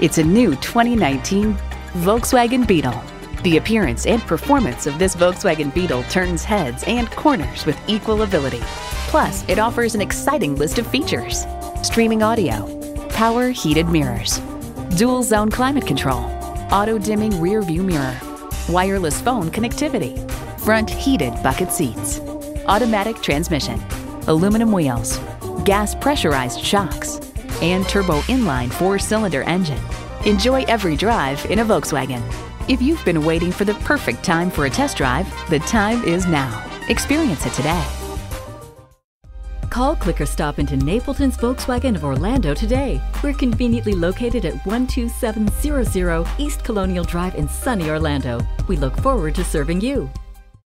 It's a new 2019 Volkswagen Beetle. The appearance and performance of this Volkswagen Beetle turns heads and corners with equal ability. Plus, it offers an exciting list of features. Streaming audio, power heated mirrors, dual zone climate control, auto dimming rear view mirror, wireless phone connectivity, front heated bucket seats, automatic transmission, aluminum wheels, gas pressurized shocks, and turbo inline four cylinder engine. Enjoy every drive in a Volkswagen. If you've been waiting for the perfect time for a test drive, the time is now. Experience it today. Call, click, or stop into Napleton's Volkswagen of Orlando today. We're conveniently located at 12700 East Colonial Drive in sunny Orlando. We look forward to serving you.